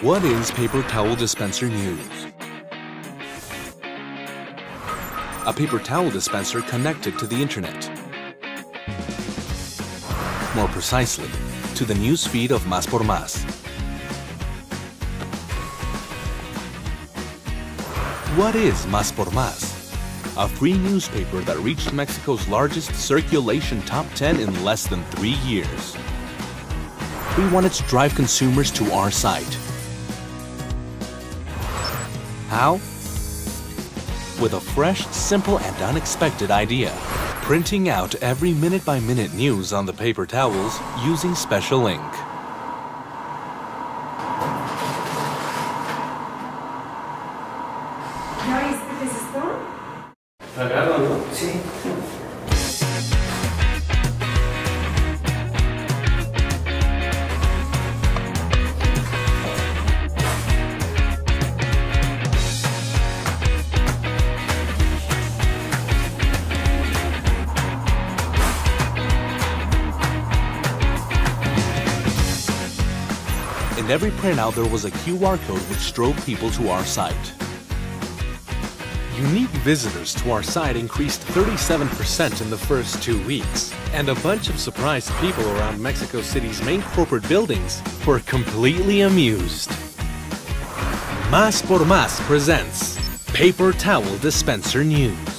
What is paper towel dispenser news? A paper towel dispenser connected to the internet. More precisely, to the news feed of Más por Más. What is Más por Más? A free newspaper that reached Mexico's largest circulation top 10 in less than three years. We wanted to drive consumers to our site. How? With a fresh, simple, and unexpected idea. Printing out every minute by minute news on the paper towels using special ink. ¿Ya viste qué es esto? Agarra, ¿no? Sí. In every printout, there was a QR code which drove people to our site. Unique visitors to our site increased 37% in the first two weeks, and a bunch of surprised people around Mexico City's main corporate buildings were completely amused. Más por Más presents Paper Towel Dispenser News.